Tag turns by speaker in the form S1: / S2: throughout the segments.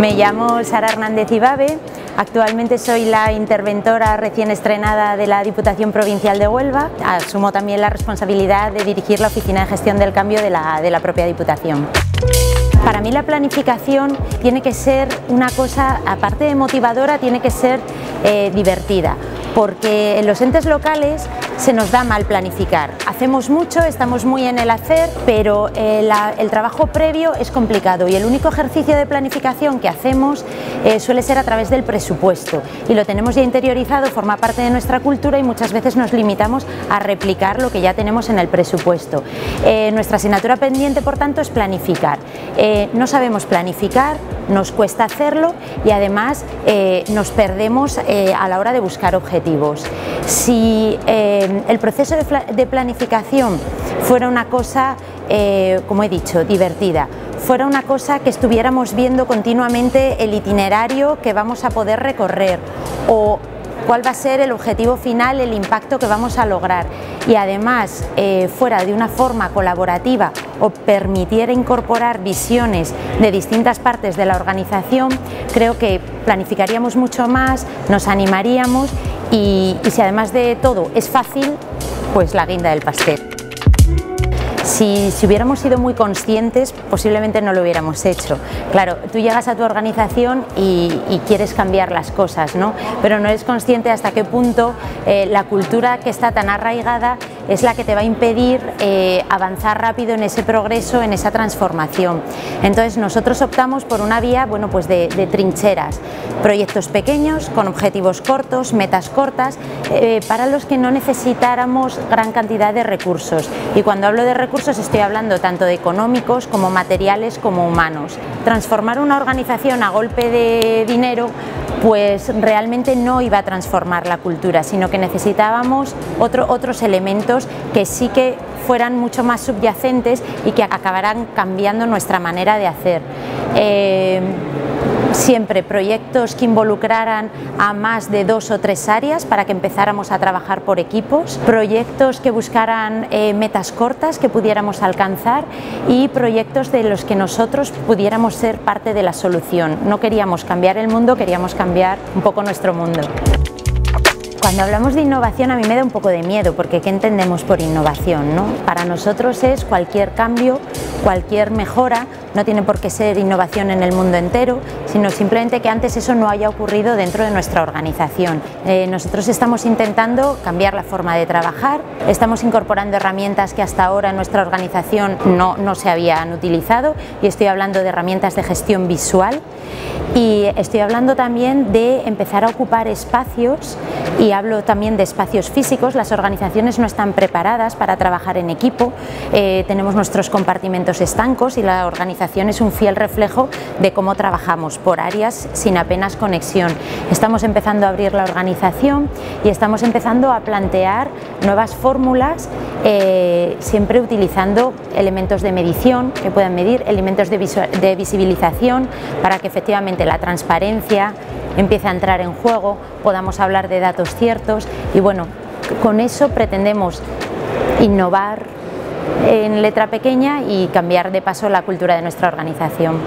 S1: Me llamo Sara Hernández Ibabe, actualmente soy la interventora recién estrenada de la Diputación Provincial de Huelva. Asumo también la responsabilidad de dirigir la Oficina de Gestión del Cambio de la, de la propia Diputación. Para mí la planificación tiene que ser una cosa, aparte de motivadora, tiene que ser eh, divertida porque en los entes locales se nos da mal planificar. Hacemos mucho, estamos muy en el hacer, pero eh, el trabajo previo es complicado y el único ejercicio de planificación que hacemos eh, suele ser a través del presupuesto y lo tenemos ya interiorizado, forma parte de nuestra cultura y muchas veces nos limitamos a replicar lo que ya tenemos en el presupuesto. Eh, nuestra asignatura pendiente, por tanto, es planificar. no sabemos planificar, nos cuesta hacerlo y además nos perdemos a la hora de buscar objetivos. Si el proceso de, planificación fuera una cosa, eh, como he dicho, divertida, fuera una cosa que estuviéramos viendo continuamente el itinerario que vamos a poder recorrer o cuál va a ser el objetivo final, el impacto que vamos a lograr y además eh, fuera de una forma colaborativa o permitiera incorporar visiones de distintas partes de la organización, creo que planificaríamos mucho más, nos animaríamos y, si además de todo es fácil, pues la guinda del pastel. Si, hubiéramos sido muy conscientes, posiblemente no lo hubiéramos hecho. Claro, tú llegas a tu organización y, quieres cambiar las cosas, ¿no? pero no eres consciente hasta qué punto eh, la cultura que está tan arraigada es la que te va a impedir eh, avanzar rápido en ese progreso, en esa transformación. Entonces nosotros optamos por una vía bueno, pues de, trincheras, proyectos pequeños, con objetivos cortos, metas cortas, eh, para los que no necesitáramos gran cantidad de recursos. Y cuando hablo de recursos estoy hablando tanto de económicos como materiales como humanos. Transformar una organización a golpe de dinero pues realmente no iba a transformar la cultura, sino que necesitábamos otros elementos que sí que fueran mucho más subyacentes y que acabaran cambiando nuestra manera de hacer. Eh, siempre proyectos que involucraran a más de dos o tres áreas para que empezáramos a trabajar por equipos, proyectos que buscaran eh, metas cortas que pudiéramos alcanzar y proyectos de los que nosotros pudiéramos ser parte de la solución. No queríamos cambiar el mundo, queríamos cambiar un poco nuestro mundo. Cuando hablamos de innovación a mí me da un poco de miedo porque ¿qué entendemos por innovación? ¿no? Para nosotros es cualquier cambio, cualquier mejora, no tiene por qué ser innovación en el mundo entero, sino simplemente que antes eso no haya ocurrido dentro de nuestra organización. Eh, nosotros estamos intentando cambiar la forma de trabajar, estamos incorporando herramientas que hasta ahora en nuestra organización no, no se habían utilizado y estoy hablando de herramientas de gestión visual y estoy hablando también de empezar a ocupar espacios y hablo también de espacios físicos. Las organizaciones no están preparadas para trabajar en equipo, eh, tenemos nuestros compartimentos estancos y la organización es un fiel reflejo de cómo trabajamos por áreas sin apenas conexión. Estamos empezando a abrir la organización y estamos empezando a plantear nuevas fórmulas, eh, siempre utilizando elementos de medición que puedan medir, elementos de visibilización para que efectivamente la transparencia empiece a entrar en juego, podamos hablar de datos ciertos y bueno, con eso pretendemos innovar en letra pequeña y cambiar de paso la cultura de nuestra organización.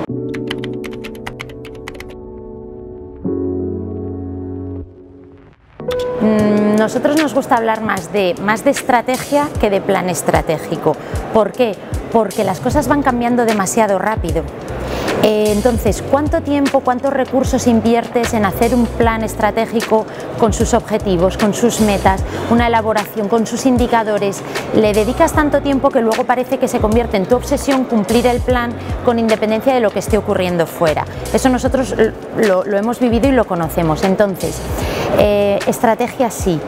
S1: Mm, nosotros nos gusta hablar más de, más de estrategia que de plan estratégico. ¿Por qué? Porque las cosas van cambiando demasiado rápido. Eh, entonces, ¿cuánto tiempo, cuántos recursos inviertes en hacer un plan estratégico con sus objetivos, con sus metas, una elaboración, con sus indicadores? Le dedicas tanto tiempo que luego parece que se convierte en tu obsesión cumplir el plan con independencia de lo que esté ocurriendo fuera. Eso nosotros lo, hemos vivido y lo conocemos. Entonces, eh, estrategia sí,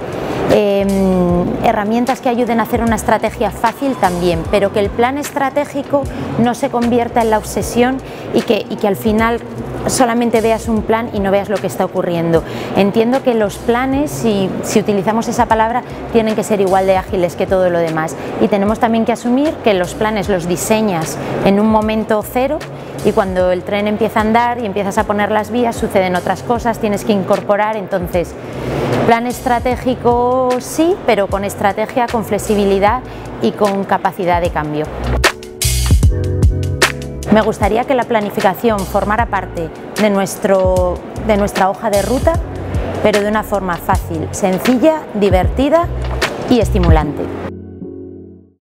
S1: Em, herramientas que ayuden a hacer una estrategia fácil también, pero que el plan estratégico no se convierta en la obsesión y que, que al final solamente veas un plan y no veas lo que está ocurriendo. Entiendo que los planes, si, si, utilizamos esa palabra, tienen que ser igual de ágiles que todo lo demás. Y tenemos también que asumir que los planes los diseñas en un momento cero y cuando el tren empieza a andar y empiezas a poner las vías, suceden otras cosas, tienes que incorporar. Entonces, plan estratégico sí, pero con estrategia, con flexibilidad y con capacidad de cambio. Me gustaría que la planificación formara parte de, nuestro, de nuestra hoja de ruta, pero de una forma fácil, sencilla, divertida y estimulante.